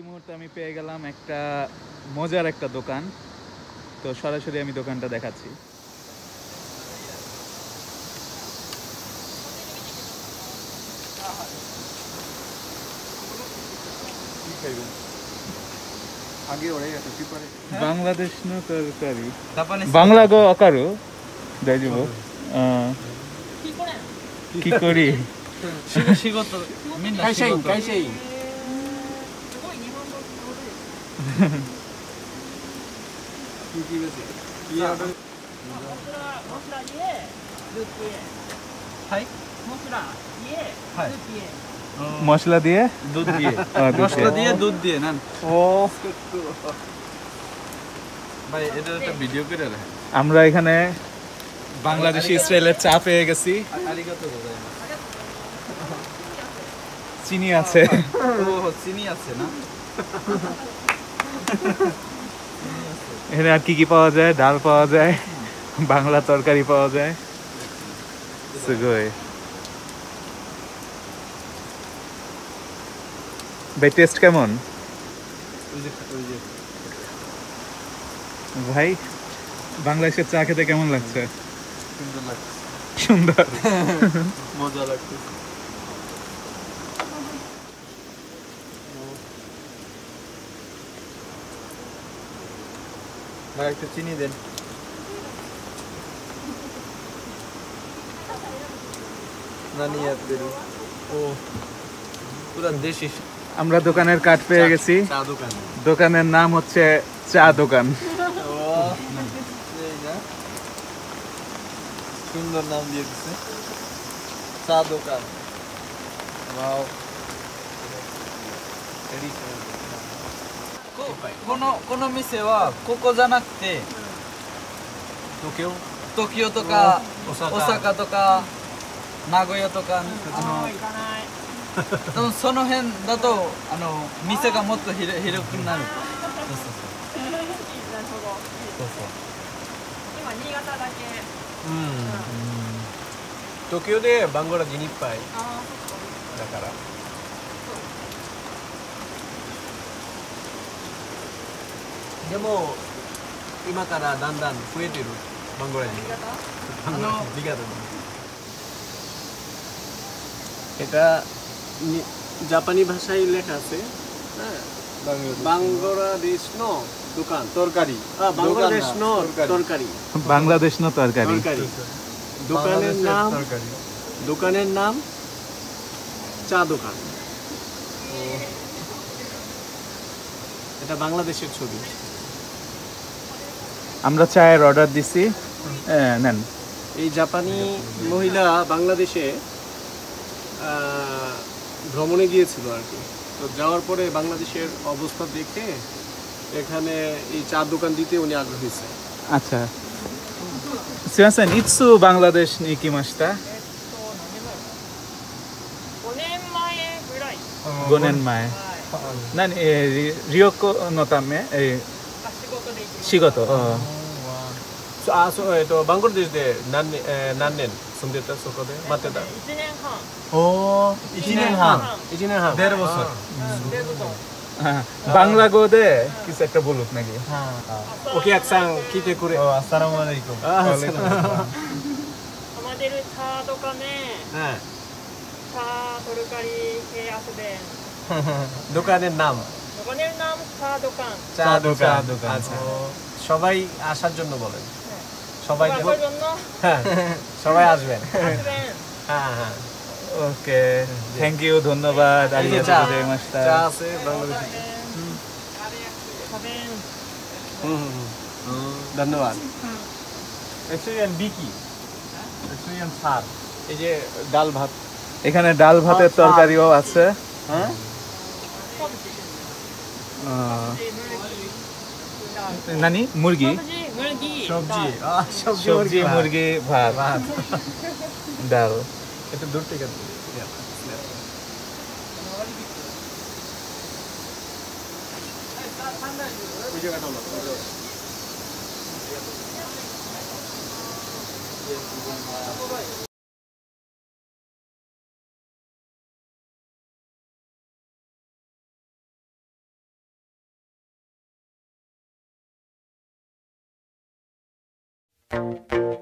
এই মুহূর্তে আমি পেয়ে গেলাম একটা মজার একটা দোকান। তো সরাসরি আমি দোকানটা দেখাচ্ছি। বাংলাদেশ নো তরকারি? বাংলা গো অকারু। দাইজিব কি করি? 仕 মশলা দিয়ে? দুধ দিয়ে। মশলা দিয়ে। দুধ দিয়ে নেন। ও। ভাই এটা একটা ভিডিও করে আমরা এখানে বাংলাদেশি স্টাইলের চা পেয়ে গেছি। চিনি আছে। ও চিনি আছে না? এখানে আর কি কি পাওয়া যায়? ডাল পাওয়া যায় বাংলা তরকারি পাওয়া যায়। সুগই। ভাই টেস্ট কেমন? ভাই বাংলাদেশের চা খেতে কেমন লাগছে? সুন্দর লাগছে। সুন্দর। মজা লাগছে ভাই একটু চিনি দেন। আমরা দোকানের কাঠ পেয়ে গেছি। দোকানের নাম হচ্ছে চা দোকান। ও সুন্দর নাম দিয়ে দিছে। চা দোকান। このこの店はここじゃなくて東京東京とか大阪とか名古屋とかあの多分 その辺だとあの店がもっと広広くなる。そうそうそう。なるほど。そうそう。今新潟だけ。東京でバンゴラ人いっぱいあだからでも今からだんだん増えてるバンゴラ人バンゴラ人リガドএটা নি- জাপানি ভাষায় লেখা আছে হ্যাঁ বাংলাদেশ নো দোকান তরকারি বাংলাদেশ নো তরকারি বাংলাদেশ না তরকারি তরকারি দোকানের নাম দোকানের নাম চা দোকান এটা বাংলাদেশের ছবি আমরা চায়ের অর্ডার দিছি। নেন। এই জাপানি মহিলা বাংলাদেশে ভ্রমণে গিয়েছিল আর কি। তো যাওয়ার পরে বাংলাদেশের অবস্থা দেখে এখানে এই চা দোকান দিতে উনি আগ্রহী ছিলেন। আচ্ছা। সিয়াসেন ইৎসু বাংলাদেশ নিয়ে কি মাসটা গোনেন মায়ে না রিওকো নতামে এই 仕事仕事うあそうえっとバングラデシュで何年,、えー、何年住んでた？そこで？待ってた？1年半。おお1年半。1年半。デルボス。バングラ語でキセットボルトネギお客さん聞いてくれ。あサラマレイコあサマレルタとかね、うん、タートルカリヘアスベン どこかで何？দোকানের নাম চা দোকান। চা দোকান দোকান আচ্ছা। হ্যাঁ। সবাই আসার জন্য বলেন। সবাই হ্যাঁ সবাই হ্যাঁ, আসবেন। হ্যাঁ হ্যাঁ। ওকে থ্যাংক ইউ ধন্যবাদ। হ্যাঁ, চা আছে বাংলাদেশে। ধন্যবাদ। বিকি সার এই যে ডাল ভাত। এখানে ডাল ভাতের তরকারিও আছে। হ্যাঁ? নানি মুরগি সবজি সবজি মুরগি ভাত ডাল এটা দূর থেকে Música